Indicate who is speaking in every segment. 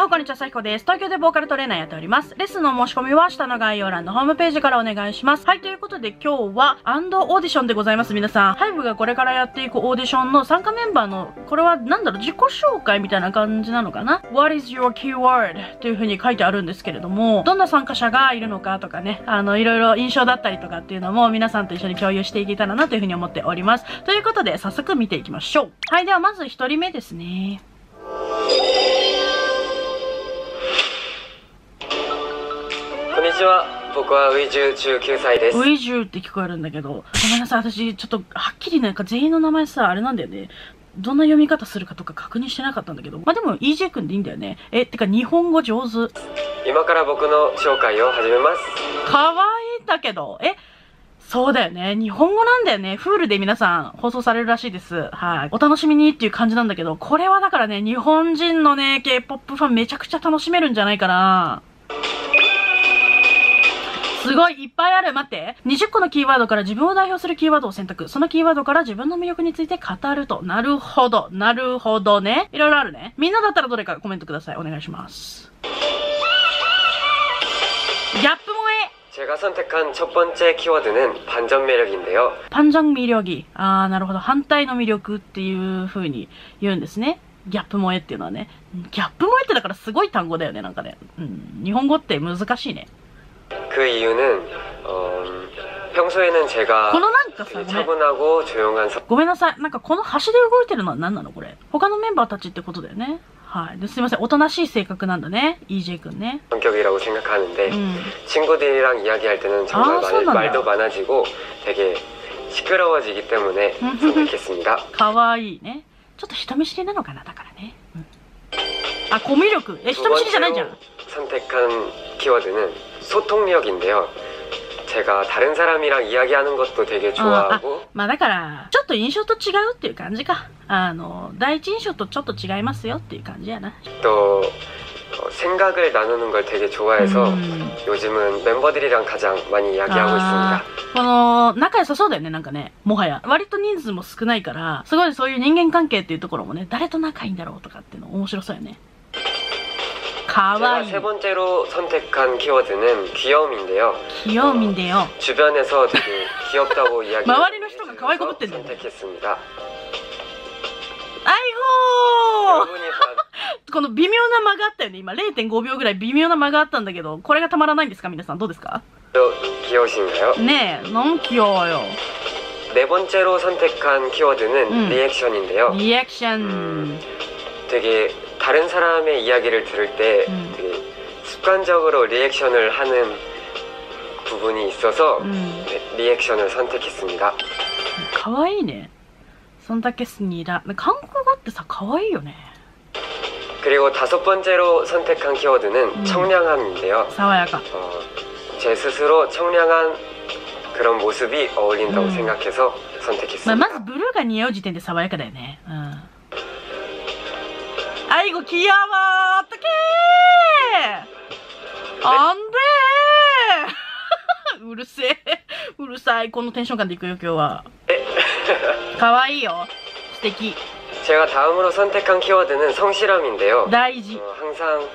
Speaker 1: ほこんにちは、さひこです。東京でボーカルトレーナーやっております。レッスンの申し込みは下の概要欄のホームページからお願いします。はい、ということで今日は、アンドオーディションでございます、皆さん。ハイブがこれからやっていくオーディションの参加メンバーの、これはなんだろう、自己紹介みたいな感じなのかな ?What is your keyword? という風に書いてあるんですけれども、どんな参加者がいるのかとかね、あの、いろいろ印象だったりとかっていうのも皆さんと一緒に共有していけたらなという風に思っております。ということで、早速見ていきましょう。はい、ではまず一人目ですね。
Speaker 2: ちは僕はウイジュ19歳です
Speaker 1: ウイジュって聞こえるんだけど、ごめんなさい、私、ちょっと、はっきりなんか全員の名前さ、あれなんだよね。どんな読み方するかとか確認してなかったんだけど。まあ、でも、EJ 君でいいんだよね。え、てか、日本語上手。
Speaker 2: 今から僕の紹介を始めます
Speaker 1: かわいいんだけど。え、そうだよね。日本語なんだよね。フールで皆さん放送されるらしいです。はい。お楽しみにっていう感じなんだけど、これはだからね、日本人のね、K-POP ファンめちゃくちゃ楽しめるんじゃないかな。すごい、いっぱいある。待って。20個のキーワードから自分を代表するキーワードを選択。そのキーワードから自分の魅力について語ると。なるほど。なるほどね。いろいろあるね。みんなだったらどれかコメントください。お願いします。ギャップ萌え。
Speaker 2: 제가 선택한 첫 번째 키워드는 반전 매력인데요
Speaker 1: パンジャン魅力。あー、なるほど。反対の魅力っていう風に言うんですね。ギャップ萌えっていうのはね。ギャップ萌えってだからすごい単語だよね、なんかね。うん。日本語って難しいね。
Speaker 2: 그 이유는 어, 평소에는 제가
Speaker 1: このなんかさ、
Speaker 2: 되게
Speaker 1: ごめん。
Speaker 2: 차분하고 조용한 성-
Speaker 1: ごめんなさい。なんかこの端で動いてるのは何なのこれ。他のメンバーたちってことだよね。はい。ですいません。おとなしい性格なんだね。EJ くんね。
Speaker 2: 성격이라고 생각하는데
Speaker 1: うん。
Speaker 2: 친구들이랑 이야기할 때는 정말
Speaker 1: 아,
Speaker 2: 말,
Speaker 1: 선한다.
Speaker 2: 말도 많아지고 되게 시끄러워지기 때문에 선택했습니다
Speaker 1: かわいいね。ちょっと人見知りなのかなだからね。うん。あ、コミュ力。え、
Speaker 2: 두
Speaker 1: 人見知りじゃないじゃん
Speaker 2: 번째로 。 선택한 키워드는 소통력인데요 제가 다른 사람이랑 이야기하는 것도 되게 좋아하고
Speaker 1: まあだから、ちょっと印象と違うっていう感じか。あの、第一印象とちょっと違いますよっていう感じやな。
Speaker 2: 또 어, 생각을 나누는 걸 되게 좋아해서
Speaker 1: うん。
Speaker 2: 요즘은 멤버들이랑 가장 많이 이야기하고 있습니다.
Speaker 1: この、仲良さそうだよね、なんかね。もはや。割と人数も少ないから、すごいそういう人間関係っていうところもね、誰と仲いいんだろうとかっていうの面白そうよね。 かわ
Speaker 2: 제가
Speaker 1: いい
Speaker 2: 세 。 번째로 선택한 키워드는 귀여움인데요.
Speaker 1: 器用民でよ。
Speaker 2: 주변에서 되게 귀엽다고 이야기
Speaker 1: 마을의人が 可愛がってんだよね
Speaker 2: 선택했습니다.
Speaker 1: あいほー
Speaker 2: 여러분이 다
Speaker 1: この微妙な間があったよね。今0.5秒ぐらい微妙な間があったんだけど、これがたまらないんですか皆さんどうですか
Speaker 2: 귀여우신가요?
Speaker 1: ねえ、なん器用よ。
Speaker 2: 네 번째로 선택한 키워드는
Speaker 1: 음.
Speaker 2: 리액션인데요.
Speaker 1: リアクション。
Speaker 2: 음. 되게 다른 사람의 이야기를 들을 때
Speaker 1: 음.
Speaker 2: 되게 습관적으로 리액션을 하는 부분이 있어서
Speaker 1: うん。
Speaker 2: 네, 리액션을 선택했습니다.
Speaker 1: かわいいね。そんだけスニーラ。韓国語ってさ、かわいいよね。
Speaker 2: 그리고 다섯 번째로 선택한 키워드는
Speaker 1: 음.
Speaker 2: 청량함인데요.
Speaker 1: 爽やか。
Speaker 2: 어, 제 스스로 청량한 그런 모습이 어울린다고
Speaker 1: 음.
Speaker 2: 생각해서
Speaker 1: まあ、
Speaker 2: 선택했습니다.
Speaker 1: まずブルーが似合う時点で爽やかだよね。うん。 아이고 귀여워. 어떡해. 네. 안돼うるせえうるさいこのテンション感でいくよ今日はかわいいよ素敵 네.
Speaker 2: 제가 다음으로 선택한 키워드는 성실함인데요.
Speaker 1: 나이지.
Speaker 2: 어, 항상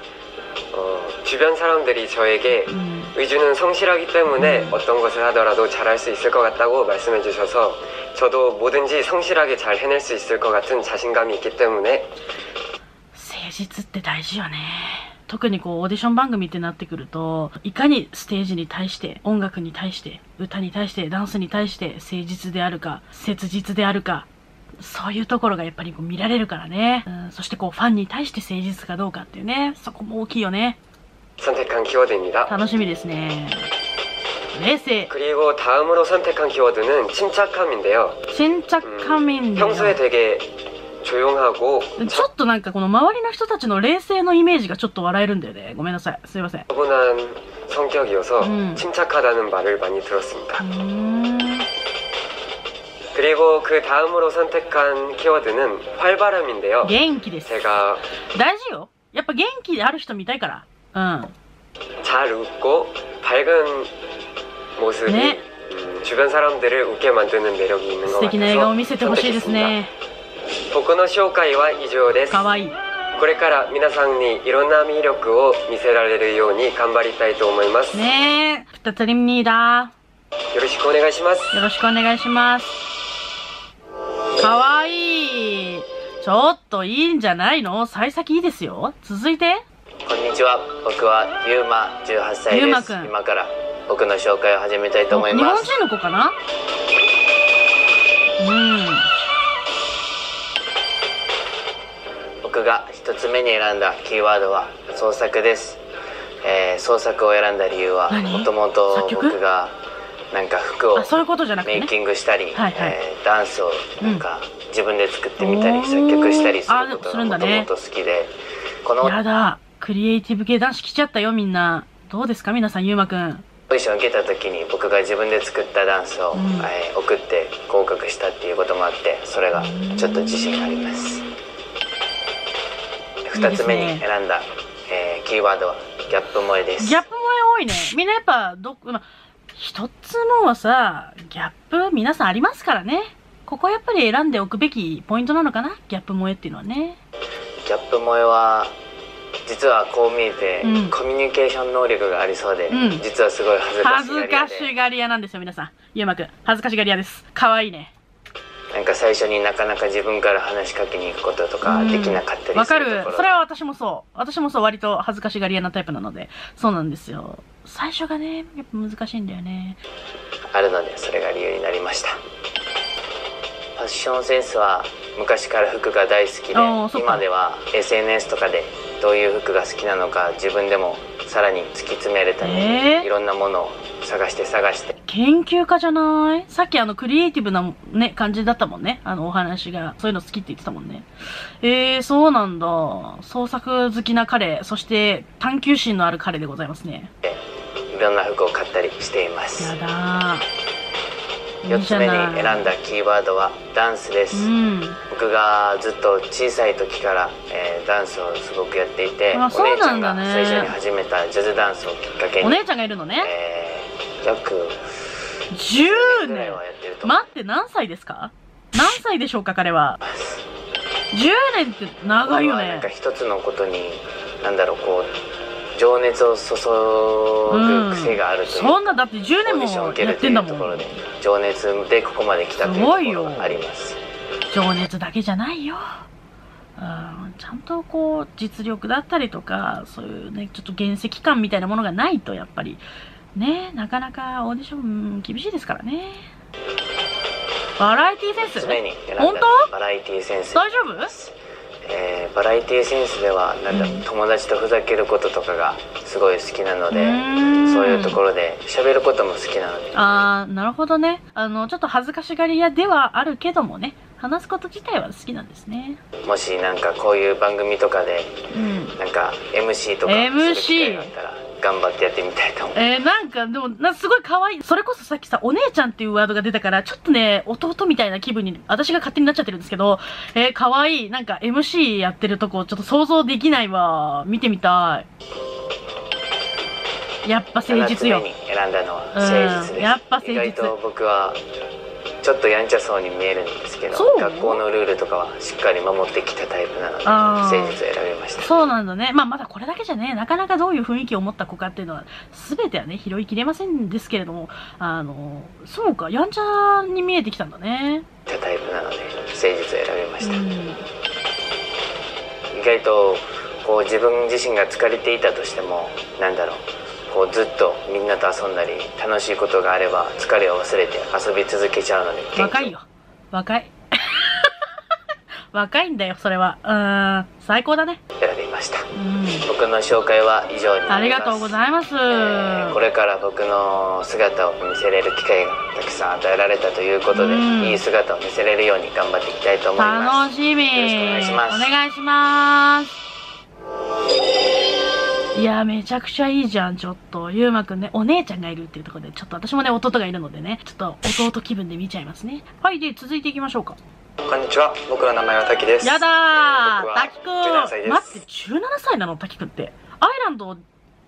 Speaker 2: 어, 주변 사람들이 저에게
Speaker 1: 음.
Speaker 2: 의주는 성실하기 때문에
Speaker 1: 음.
Speaker 2: 어떤 것을 하더라도 잘할 수 있을 것 같다고 말씀해 주셔서 저도 뭐든지 성실하게 잘 해낼 수 있을 것 같은 자신감이 있기 때문에
Speaker 1: 誠実って大事よね。特にこうオーディション番組ってなってくると、いかにステージに対して、音楽に対して、歌に対して、ダンスに対して誠実であるか、切実であるか、そういうところがやっぱりこう見られるからね。うん、そしてこうファンに対して誠実かどうかっていうね、そこも大きいよね。
Speaker 2: 선택한 키워드입니다.
Speaker 1: 楽しみですね。冷静。
Speaker 2: 그리고 다음으로 선택한 키워드는 침착함인데요.
Speaker 1: 沈着仮面で。
Speaker 2: 평소에 되게 조용하고
Speaker 1: ちょっとなんかこの周りの人たちの冷静のイメージがちょっと笑えるんだよね。ごめんなさい。すいません。う
Speaker 2: 차분한 성격이어서
Speaker 1: 음.
Speaker 2: 침착하다는 말을 많이 들었습니다.
Speaker 1: ーん。
Speaker 2: 그리고 그 다음으로 선택한 키워드는 활발함인데요.
Speaker 1: 元気です。
Speaker 2: 제가
Speaker 1: 大事よ。やっぱ元気である人見たいから。うん。
Speaker 2: 잘 웃고 밝은 모습이
Speaker 1: 네.
Speaker 2: 음, 주변 사람들을 웃게 만드는 매력이 있는
Speaker 1: 素
Speaker 2: 것
Speaker 1: 敵な笑顔を
Speaker 2: 같아서
Speaker 1: 見せてほしいです
Speaker 2: 선택했습니다.
Speaker 1: ね。
Speaker 2: 僕の紹介は以上です。
Speaker 1: かわい。い
Speaker 2: これから皆さんにいろんな魅力を見せられるように頑張りたいと思います。
Speaker 1: ねえ。2つにだ。
Speaker 2: よろしくお願いします。
Speaker 1: よろしくお願いします。かわい。いちょっといいんじゃないの？幸先いいですよ。続いて。
Speaker 3: こんにちは。僕はゆうま18歳です。
Speaker 1: ゆうまくん。
Speaker 3: 今から僕の紹介を始めたいと思います。
Speaker 1: 日本人の子かな？
Speaker 3: 僕が一つ目に選んだキーワードは創作です、えー創作を選んだ理由は
Speaker 1: 何？
Speaker 3: もともと僕がなんか服を
Speaker 1: あ、そういうことじゃなくてね。
Speaker 3: メイキングしたり、
Speaker 1: はいはい。
Speaker 3: えーダンスをなんか自分で作ってみたり、
Speaker 1: おー
Speaker 3: 作曲したりす
Speaker 1: あ
Speaker 3: ること
Speaker 1: するんだね。
Speaker 3: がもともと好きでこのオー
Speaker 1: やだ。クリエイティブ系男子来ちゃったよ、みんな。どうですか？皆さん、ゆうまくん。
Speaker 3: ディションを受けた時に僕が自分で作ったダンスを、
Speaker 1: うん。
Speaker 3: えー送って合格したっていうこともあってそれがちょっと自信があります2つ目に選んだ、えーキーワードはギャップ萌えです
Speaker 1: ギャップ萌え多いね。みんなやっぱ、ど、まあ、一つもはさ、ギャップ皆さんありますからね。ここやっぱり選んでおくべきポイントなのかな？ギャップ萌えっていうのはね。
Speaker 3: ギャップ萌えは実はこう見えて、
Speaker 1: うん
Speaker 3: コミュニケーション能力がありそうで、
Speaker 1: うん
Speaker 3: 実はすごい恥ずか
Speaker 1: 恥ず
Speaker 3: しがり屋で
Speaker 1: かしがり屋なんですよ、皆さん。ゆうまくん。恥ずかしがり屋です。かわいいね。
Speaker 3: なんか最初になかなか自分から話しかけに行くこととか
Speaker 1: うん
Speaker 3: できなかったり
Speaker 1: わかる
Speaker 3: するとこ。ろ、
Speaker 1: それは私もそう。私もそう、割と恥ずかしがり屋なタイプなので。そうなんですよ。最初がね、やっぱ難しいんだよね。
Speaker 3: あるのでそれが理由になりましたファッションセンスは昔から服が大好きで今では SNS とかでどういう服が好きなのか自分でもさらに突き詰めれたり、
Speaker 1: えー
Speaker 3: いろんなものを探して探して
Speaker 1: 研究家じゃない？さっきあのクリエイティブなね、感じだったもんね。あのお話が。そういうの好きって言ってたもんね。えー、そうなんだ。創作好きな彼、そして探求心のある彼でございますね。
Speaker 3: いろんな服を買ったりしています
Speaker 1: やだー。い
Speaker 3: 4
Speaker 1: いじ
Speaker 3: つ目に。選んだキーワードはダンスです、
Speaker 1: うん。
Speaker 3: 僕がずっと小さい時から、えーダンスをすごくやっていて
Speaker 1: あ
Speaker 3: お姉ちゃんが
Speaker 1: そうなんだね
Speaker 3: 最初に始めたジャズダンスをきっかけに、
Speaker 1: お姉ちゃんがいるのね。
Speaker 3: えー約
Speaker 1: 10年。待って、何歳ですか？何歳でしょうか、彼は？10年って長いよね。
Speaker 3: なんか。一つのことになんだろうこう情熱を注ぐ癖があるというか、
Speaker 1: そんな、だって10年もやってんだもん。
Speaker 3: いうところで。情熱でここまで来たというところがあります。
Speaker 1: 情熱だけじゃないよ。うん、ちゃんとこう、実力だったりとか、そういうね、ちょっと原石感みたいなものがないと、やっぱり、ね、なかなかオーディション、うん厳しいですからね。バラエティセン
Speaker 3: 3つ
Speaker 1: ス本
Speaker 3: バラエティセンス
Speaker 1: 大丈夫？
Speaker 3: えーバラエティセンスではなんだろう
Speaker 1: うん
Speaker 3: 友達とふざけることとかがすごい好きなので、そういうところで喋ることも好きなので
Speaker 1: あー、なるほどね。あの、ちょっと恥ずかしがり屋ではあるけどもね、話すこと自体は好きなんですね。
Speaker 3: もしなんかこういう番組とかで
Speaker 1: うん。
Speaker 3: なんか MC とか
Speaker 1: MC
Speaker 3: する機会があったら頑張ってやってみたいと思います
Speaker 1: えー、なんか、でも、なすごい可愛い。それこそさっきさ、お姉ちゃんっていうワードが出たから、ちょっとね、弟みたいな気分に、私が勝手になっちゃってるんですけど、えー、可愛い。なんか MC やってるとこ、ちょっと想像できないわ。見てみたい。やっぱ誠
Speaker 3: 7
Speaker 1: 実よ
Speaker 3: 選んだのは
Speaker 1: うん
Speaker 3: 誠実です、
Speaker 1: やっぱ誠実
Speaker 3: 意外と僕はちょっとやんちゃそうに見えるんですけど学校のルールとかはしっかり守ってきたタイプなので誠実を選びました
Speaker 1: そうなんだね。まあ、まだこれだけじゃね、なかなかどういう雰囲気を持った子かっていうのは、すべてはね、拾いきれませんですけれども、あの、そうか、やんちゃに見えてきたんだね。
Speaker 3: たタイプなので誠実を選びました、
Speaker 1: うん。
Speaker 3: 意外とこう自分自身が疲れていたとしてもなんだろうこうずっとみんなと遊んだり楽しいことがあれば疲れを忘れて遊び続けちゃうので
Speaker 1: 若いよ。若い。若いんだよ、それは。うーん、最高だね。
Speaker 3: 選びました
Speaker 1: うん。
Speaker 3: 僕の紹介は以上になります
Speaker 1: ありがとうございます。
Speaker 3: えーこれから僕の姿を見せれる機会がたくさん与えられたということで、
Speaker 1: うん
Speaker 3: いい姿を見せれるように頑張っていきたいと思います
Speaker 1: 楽しみ。
Speaker 3: よろしくお願いします
Speaker 1: お願いします。いや、めちゃくちゃいいじゃん、ちょっと。ゆうまくんね、お姉ちゃんがいるっていうところで、ちょっと私もね、弟がいるのでね、ちょっと弟気分で見ちゃいますね。はい、で、続いていきましょうか。
Speaker 4: こんにちは。僕の名前は滝です。
Speaker 1: やだー滝くん
Speaker 4: 17歳です
Speaker 1: 待って、17歳なの？滝くんって。アイランド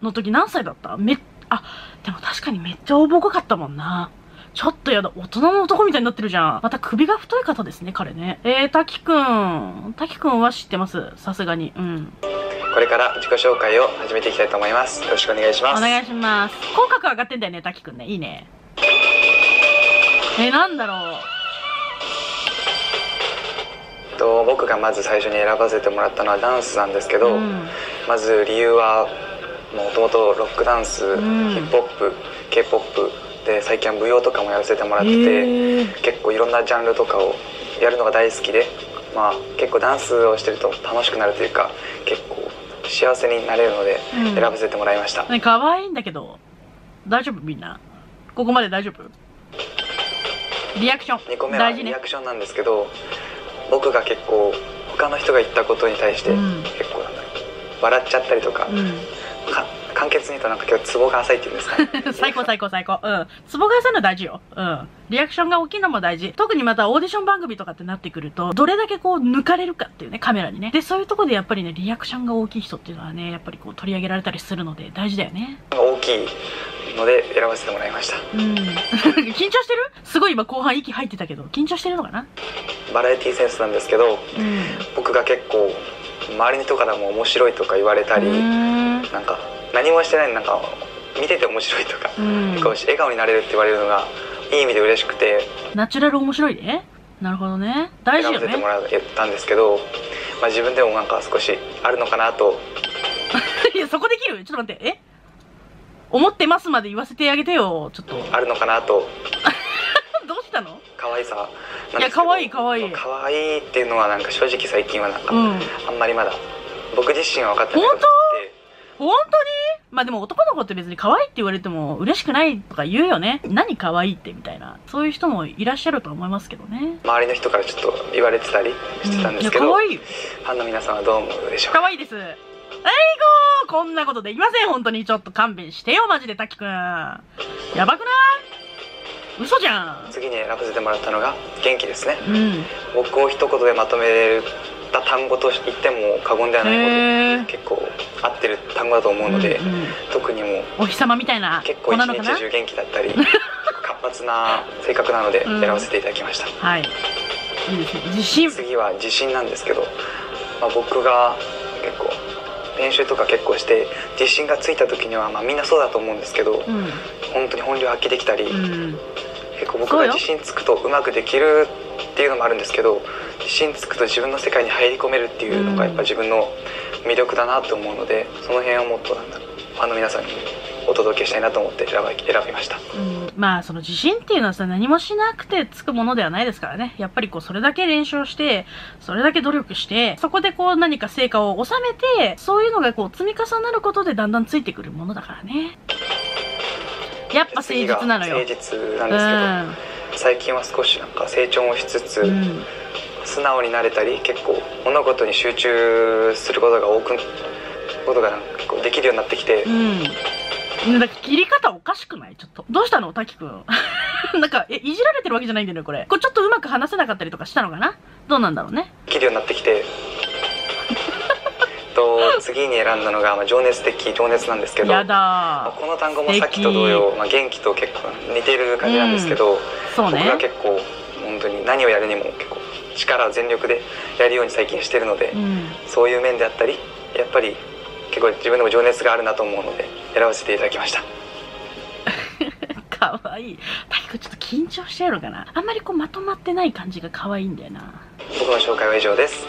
Speaker 1: の時何歳だった？め、あ、でも確かにめっちゃ応募濃かったもんな。ちょっとやだ、大人の男みたいになってるじゃん。また首が太い方ですね、彼ね。えー、滝くん。滝くんは知ってます？さすがに。うん。
Speaker 4: これから自己紹介を始めていきたいと思いますよろしくお願いします
Speaker 1: お願いします。口角上がってんだよね、滝くんね。いいね。えー、なんだろう。
Speaker 4: と僕がまず最初に選ばせてもらったのはダンスなんですけど、
Speaker 1: うん。
Speaker 4: まず理由はもともとロックダンス、
Speaker 1: ん
Speaker 4: ヒップホップ k p o p で最近は舞踊とかもやらせてもらってて、結構いろんなジャンルとかをやるのが大好きで、まあ、結構ダンスをしてると楽しくなるというか結構幸せになれるので
Speaker 1: うん
Speaker 4: 選ばせてもらいました、
Speaker 1: ね、可愛いんだけど、大丈夫？みんな。ここまで大丈夫？リアクション。
Speaker 4: 2個目は。リアクションなんですけど僕が結構他の人が言ったことに対して
Speaker 1: うん
Speaker 4: 結構なん笑っちゃったりとか,、
Speaker 1: う
Speaker 4: か簡潔に言うとなんか結構ツボが浅いっていうんですか？ね
Speaker 1: ん。最高最高最高。うん。ツボがさるの大事よ。うん。リアクションが大きいのも大事。特にまたオーディション番組とかってなってくると、どれだけこう抜かれるかっていうね、カメラにね。で、そういうとこでやっぱりね、リアクションが大きい人っていうのはね、やっぱりこう取り上げられたりするので大事だよね。
Speaker 4: 大きいので選ばせてもらいました
Speaker 1: うん。緊張してる？すごい今後半息入ってたけど、緊張してるのかな？
Speaker 4: バラエティセンスなんですけど
Speaker 1: うん。
Speaker 4: 僕が結構周りの人からも面白いとか言われたり。なんか何もしてないなんか見てて面白いとか、
Speaker 1: うん
Speaker 4: 笑顔になれるって言われるのがいい意味で嬉しくて
Speaker 1: ナチュラル面白いね。なるほどね。大事よね
Speaker 4: ても。らったんですけど、まあ、自分でもなんか少しあるのかなと
Speaker 1: いや、そこできる？ちょっと待って。え？思ってますまで言わせてあげてよ。ちょっと。
Speaker 4: あるのかなと
Speaker 1: どうしたの？
Speaker 4: 可愛さ
Speaker 1: いや可愛い可愛い
Speaker 4: 可愛いっていうのはなんか正直最近はなんか、
Speaker 1: うん。
Speaker 4: あんまりまだ僕自身は分かってないことがあって
Speaker 1: 本当に？まあでも男の子って別に可愛いって言われても嬉しくないとか言うよね。何可愛いってみたいな。そういう人もいらっしゃると思いますけどね。
Speaker 4: 周りの人からちょっと言われてたりしてたんですけど、
Speaker 1: うん可愛いよ。
Speaker 4: ファンの皆さんはどう思うでしょう？か
Speaker 1: 可愛いです。えいごーこんなことできません本当にちょっと勘弁してよマジで滝くん。やばくない？嘘じゃん。
Speaker 4: 次に選ばせてもらったのが元気ですね
Speaker 1: うん。
Speaker 4: 僕を一言でまとめた単語と言っても過言ではないほど。結構合ってる単語だと思うので、
Speaker 1: うんうん
Speaker 4: 特にもう
Speaker 1: お日様みたいな
Speaker 4: 結構一日中元気だったり活発な性格なので
Speaker 1: うん
Speaker 4: 選ばせていただきました、
Speaker 1: はい。いい。自信。
Speaker 4: 次は自信なんですけど、まあ、僕が結構練習とか結構して自信がついた時には、まあ、みんなそうだと思うんですけど、
Speaker 1: うん。
Speaker 4: 本当に本領発揮できたり、
Speaker 1: うん。
Speaker 4: 結構僕が自信つくとうまくできるっていうのもあるんですけど自信つくと自分の世界に入り込めるっていうのが
Speaker 1: うん
Speaker 4: やっぱ自分の魅力だなと思うのでその辺をもっとなんだろうファンの皆さんにお届けしたいなと思って選びました。
Speaker 1: うん。まあその自信っていうのはさ何もしなくてつくものではないですからね。やっぱりこうそれだけ練習してそれだけ努力してそこでこう何か成果を収めてそういうのがこう積み重なることでだんだんついてくるものだからね。やっぱ誠実なのよ。
Speaker 4: 誠実なんですけど、最近は少しなんか成長もしつつ、
Speaker 1: うん、うん、
Speaker 4: 素直になれたり結構物事に集中することが多くことが結構できるようになってきて、
Speaker 1: うんねだから切り方おかしくない？ちょっと。どうしたの？滝くん。なんか、え、いじられてるわけじゃないんだよね、これ。これちょっとうまく話せなかったりとかしたのかな？どうなんだろうね。
Speaker 4: できるようになってきて と次に選んだのが、まあ、情熱的情熱なんですけど
Speaker 1: や
Speaker 4: まあ
Speaker 1: だ
Speaker 4: この単語もさっきと同様、まあ、元気と結構似てる感じなんですけど、
Speaker 1: ー。そうね
Speaker 4: 僕が。結構本当に何をやるにも結構力を全力でやるように最近してるので、
Speaker 1: うん。
Speaker 4: そういう面であったりやっぱり結構自分でも情熱があるなと思うので選ばせていただきました
Speaker 1: かわいい。滝くんちょっと緊張してるのかな？あんまりこうまとまってない感じが可愛いんだよな。
Speaker 4: 僕の紹介は以上です、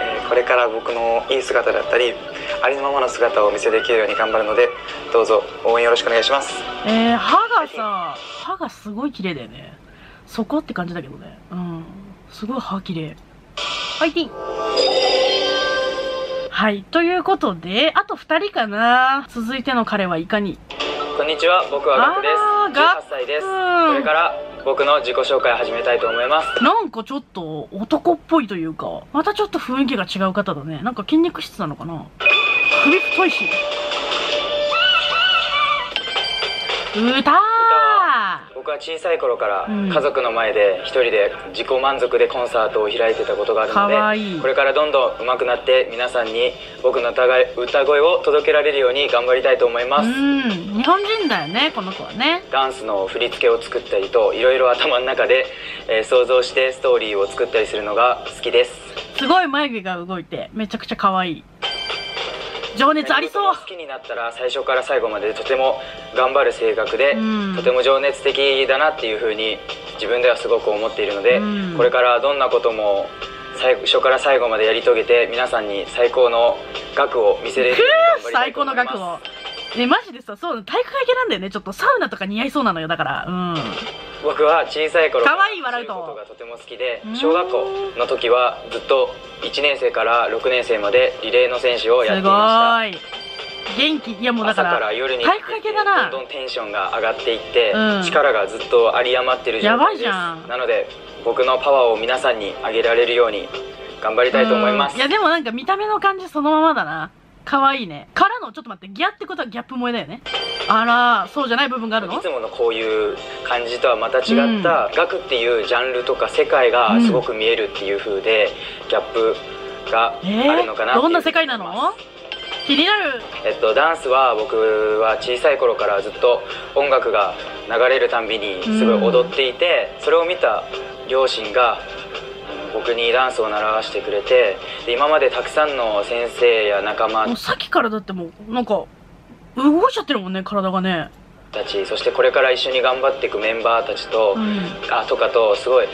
Speaker 4: えーこれから僕のいい姿だったりありのままの姿をお見せできるように頑張るのでどうぞ応援よろしくお願いします
Speaker 1: えー、歯がさ、歯がすごい綺麗だよね。そこって感じだけどね。うん。すごい歯綺麗。ファイティンはい。ということで、あと二人かな。続いての彼はいかに？
Speaker 3: こんにちは僕はガクです
Speaker 1: あーガク
Speaker 3: 18歳です
Speaker 1: うん
Speaker 3: これから僕の自己紹介を始めたいと思います
Speaker 1: なんかちょっと男っぽいというか、またちょっと雰囲気が違う方だね。なんか筋肉質なのかな？首太いし。歌
Speaker 3: 僕
Speaker 5: 僕は小さい頃から
Speaker 1: うん。
Speaker 5: 家族の前で一人で自己満足でコンサートを開いてたことがあるのでこれからどんどん上手くなって皆さんに僕の歌声を届けられるように頑張りたいと思います、
Speaker 1: うん。日本人だよねこの子はね。
Speaker 5: ダンスの振り付けを作ったりといろいろ頭の中で、えー想像してストーリーを作ったりするのが好きです。
Speaker 1: すごい眉毛が動いてめちゃくちゃ可愛い情熱ありそう。
Speaker 5: 好きになったら最初から最後までとても頑張る性格で、
Speaker 1: うん。
Speaker 5: とても情熱的だなっていう風に自分ではすごく思っているので、
Speaker 1: うん。
Speaker 5: これからどんなことも最初から最後までやり遂げて皆さんに最高の額を見せれるように頑張りた
Speaker 1: 最高
Speaker 5: いと思います。
Speaker 1: の額を。ねマジでさそう体育会系なんだよね。ちょっとサウナとか似合いそうなのよだから。うん
Speaker 5: 僕は小さい頃
Speaker 1: 可愛い笑うと。
Speaker 5: ことがとても好きで
Speaker 1: うん。
Speaker 5: 小学校の時はずっと1年生から6年生までリレーの選手をやって
Speaker 1: す
Speaker 5: いま
Speaker 1: ごい。元気いやもうだか
Speaker 5: した朝からら夜に
Speaker 1: 体育会系だな。
Speaker 5: どんどんテンションが上がっていって、
Speaker 1: うん。
Speaker 5: 力がずっと有り余ってる状
Speaker 1: やば
Speaker 5: 態です。
Speaker 1: いじゃん。
Speaker 5: なので僕のパワーを皆さんにあげられるように頑張りたいと思います
Speaker 1: うんいやでもなんか見た目の感じそのままだな可愛いね。からのちょっと待ってギャってことはギャップ萌えだよね。あらそうじゃない部分があるの？
Speaker 5: いつものこういう感じとはまた違った、学っていうジャンルとか世界がすごく見えるっていう風で、ギャップが
Speaker 1: え
Speaker 5: あるのかなっていう
Speaker 1: ー、どんな世界なの？気になる。
Speaker 5: えっと、ダンスは僕は小さい頃からずっと音楽が流れるたんびにすごい踊っていて、それを見た両親が僕にダンスを習わせてくれてで今までたくさんの先生や仲間
Speaker 1: もうさっきからだってもうなんか動いちゃってるもんね体がね。
Speaker 5: たちそしてこれから一緒に頑張っていくメンバーたちと、
Speaker 1: うん。
Speaker 5: あとかとすごい、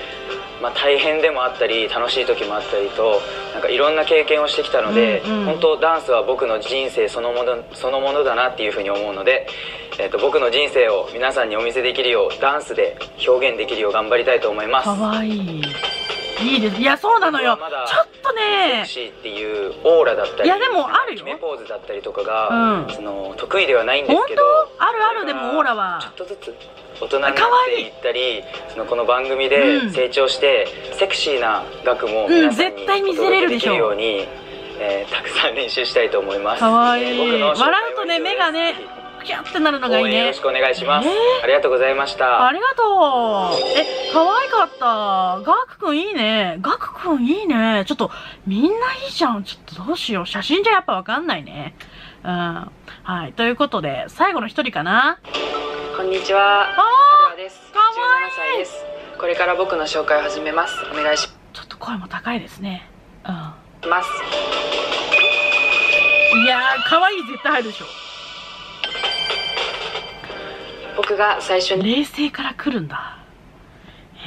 Speaker 5: まあ、大変でもあったり楽しい時もあったりとなんかいろんな経験をしてきたので、
Speaker 1: うんうん。
Speaker 5: 本当ダンスは僕の人生そのものそのものだなっていうふうに思うので、えっと僕の人生を皆さんにお見せできるようダンスで表現できるよう頑張りたいと思います。
Speaker 1: かわいいいいです。いやそうなのよ。ちょっと
Speaker 5: セ
Speaker 1: ね。
Speaker 5: クシーっていうオーラだったり
Speaker 1: いやでもあるよ。
Speaker 5: 決めポーズだったりとかが、
Speaker 1: うん。
Speaker 5: その得意ではないんです
Speaker 1: 本
Speaker 5: けど
Speaker 1: 当？あるあるでもオーラは。
Speaker 5: ちょっとずつ大人になっていったりそのこの番組で
Speaker 1: うん。
Speaker 5: 成長して、セクシーな額も
Speaker 1: うん
Speaker 5: 皆さんに
Speaker 1: 絶対見せれるで
Speaker 5: きるように、えーたくさん練習したいと思います。
Speaker 1: かわい。い
Speaker 5: えー僕の
Speaker 1: 笑うとね目がねキャってなるのがいいね
Speaker 5: よろしくお願いします、
Speaker 1: えー
Speaker 5: ありがとうございました
Speaker 1: ありがとうえ、可愛かった。ガクくんいいね。ガクくんいいね。ちょっと、みんないいじゃん。ちょっとどうしよう。写真じゃやっぱわかんないね。うん。はい。ということで、最後の一人かな。
Speaker 6: こんにちは。
Speaker 1: あ
Speaker 6: はです。
Speaker 1: かわ
Speaker 6: 17歳です。これから僕の紹介を始めます。お願いし
Speaker 1: ーちょっと声も高いですね。う
Speaker 6: ます。
Speaker 1: ん。いやー、可愛い絶対入るでしょ。
Speaker 6: 僕が最初に
Speaker 1: 冷静から来るんだ。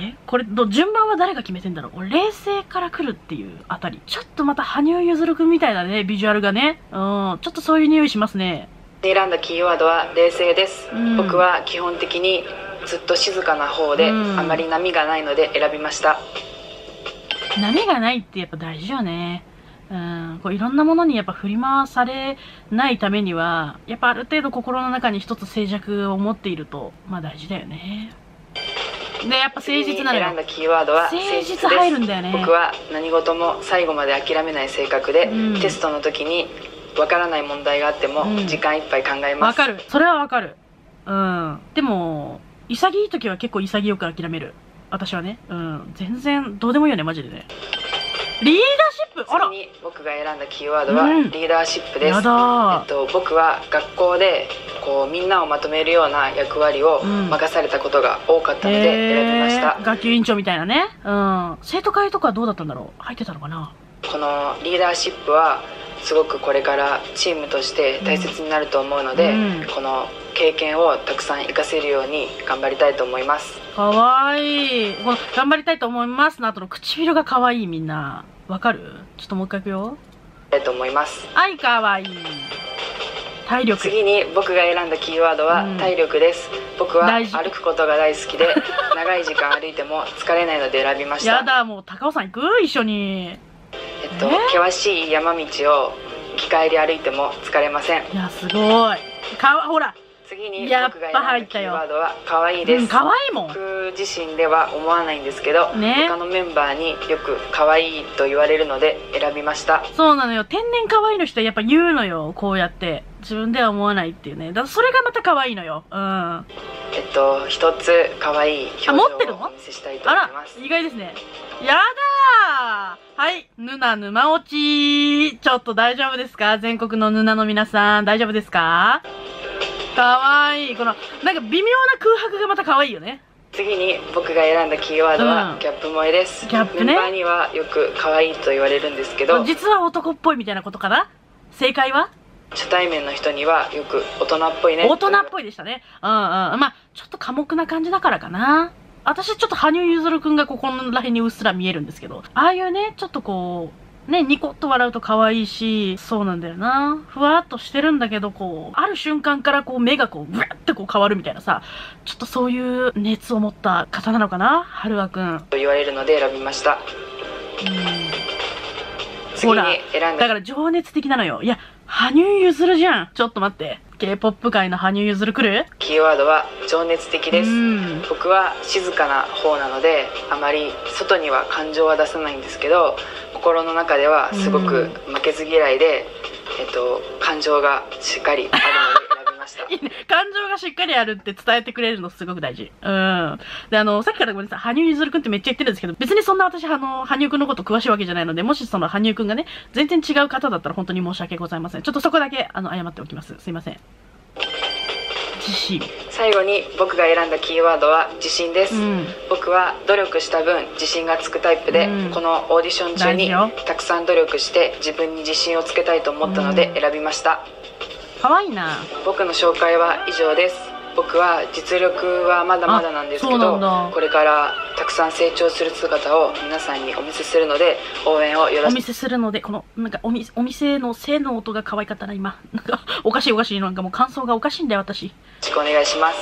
Speaker 1: えこれど、順番は誰が決めてんだろう？俺冷静から来るっていうあたり。ちょっとまた羽生結弦くんみたいだね、ビジュアルがね。うん。ちょっとそういう匂いしますね。
Speaker 6: 選んだキーワードは冷静です。
Speaker 1: うん
Speaker 6: 僕は基本的にずっと静かな方で、
Speaker 1: うん
Speaker 6: あまり波がないので選びました。
Speaker 1: 波がないってやっぱ大事よね。うん、こういろんなものにやっぱ振り回されないためには、やっぱある程度心の中に一つ静寂を持っていると、まあ大事だよね。で、やっぱ誠実なのよ
Speaker 6: 選ん。だキーワードは
Speaker 1: 誠実入るんだよね
Speaker 6: 僕は何事も最後まで諦めない性格で、
Speaker 1: うん
Speaker 6: テストの時にわからない問題があっても
Speaker 1: うん
Speaker 6: 時間いっぱい考えます。
Speaker 1: わかる。それはわかる。うん。でも、潔い時は結構潔く諦める。私はね。うん。全然、どうでもいいよね、マジでね。リーダーシップ？あら。
Speaker 6: 次に僕が選んだキーワードは
Speaker 1: うん。
Speaker 6: リーダーシップです。
Speaker 1: やだ
Speaker 6: えっと、僕は学校でこうみんなをまとめるような役割を
Speaker 1: うん。
Speaker 6: 任されたことが多かったので選びました、
Speaker 1: えー学級委員長みたいなね。うん。生徒会とかどうだったんだろう？入ってたのかな？
Speaker 6: このリーダーシップはすごくこれからチームとして大切になると思うので、
Speaker 1: うん。
Speaker 6: この経験をたくさん活かせるように頑張りたいと思います。
Speaker 1: かわいい。この、頑張りたいと思いますの後の唇がかわいいみんな。わかる？ちょっともう一回いくよ。
Speaker 6: たいと思います
Speaker 1: はい、かわいい。体力。
Speaker 6: 次に僕が選んだキーワードは
Speaker 1: うん
Speaker 6: 体力です、僕は
Speaker 1: 大事
Speaker 6: 歩くことが大好きで 長い時間歩いても疲れないので選びました
Speaker 1: やだ、もう高尾さん行く？一緒に。
Speaker 6: えっと
Speaker 1: え？
Speaker 6: 険しい山道を行き帰り歩いても疲れません
Speaker 1: いや、すごい。かわ、ほら。
Speaker 6: 次に僕が
Speaker 1: ぱ
Speaker 6: 選んだキー
Speaker 1: 入ったよ
Speaker 6: ワードは可愛いです、
Speaker 1: うん、かわいいもん。
Speaker 6: 僕自身では思わないんですけど、
Speaker 1: ね
Speaker 6: 他のメンバーによく可愛いと言われるので選びました
Speaker 1: そうなのよ。天然可愛いの人はやっぱ言うのよ。こうやって。自分では思わないっていうね。だそれがまた可愛いのよ。うん。
Speaker 6: えっと一つ可愛い表情をお見せしたいと
Speaker 1: あら
Speaker 6: 思います、
Speaker 1: 意外ですね。やだーはい、ぬな沼落ちちょっと大丈夫ですか？全国のぬなの皆さん、大丈夫ですか？かわいい。この、なんか微妙な空白がまた可愛いよね。
Speaker 6: 次に僕が選んだキーワード
Speaker 1: うん
Speaker 6: はギャップ萌えです、
Speaker 1: ギャップね
Speaker 6: メンバーにはよく可愛いと言われるんですけど
Speaker 1: 実は男っぽいみたいなことかな？正解は？
Speaker 6: 初対面の人にはよく大人っぽいね
Speaker 1: 大人っぽいでしたね。うんうん。まあ、ちょっと寡黙な感じだからかな。私ちょっと羽生結弦くんがここら辺にうっすら見えるんですけど、ああいうね、ちょっとこう、ね、ニコッと笑うと可愛いし、そうなんだよな。ふわっとしてるんだけど、こう、ある瞬間からこう目がこう、ブワッてこう変わるみたいなさ、ちょっとそういう熱を持った方なのかな？春和くん。
Speaker 6: と言われるので選びました次に
Speaker 1: ほら
Speaker 6: だ
Speaker 1: から情熱的なのよ。いや、羽生結弦じゃん。ちょっと待って。K-POP 界の羽生結弦来る？
Speaker 6: キーワードは情熱的です、
Speaker 1: うん。
Speaker 6: 僕は静かな方なのであまり外には感情は出さないんですけど心の中ではすごく負けず嫌いで、えっと、感情がしっかりあるので
Speaker 1: いいね。感情がしっかりあるって伝えてくれるのすごく大事。うん。で、あの、さっきからごめんなさい、羽生結弦くんってめっちゃ言ってるんですけど、別にそんな私、あの、羽生くんのこと詳しいわけじゃないので、もしその羽生くんがね、全然違う方だったら本当に申し訳ございません。ちょっとそこだけ、あの、謝っておきます。すいません。自信。
Speaker 6: 最後に僕が選んだキーワードは自信です、
Speaker 1: うん。
Speaker 6: 僕は努力した分自信がつくタイプで、
Speaker 1: うん
Speaker 6: このオーディション中にたくさん努力して自分に自信をつけたいと思ったので選びました、
Speaker 1: かわいいな。
Speaker 6: 僕の紹介は以上です僕は実力はまだまだなんですけどこれからたくさん成長する姿を皆さんにお見せするので応援をよろしく
Speaker 1: お見せするので、この、なんか、おみ、お店のせの音が可愛かったな、今。なんか、おかしいおかしい。なんかもう感想がおかしいんだよ、私。
Speaker 6: お願いします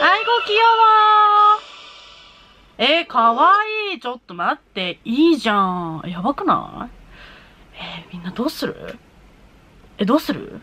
Speaker 1: はい、ごきよーえー、かわいい。ちょっと待って。いいじゃん。やばくない？えー、みんなどうする？え、どうする？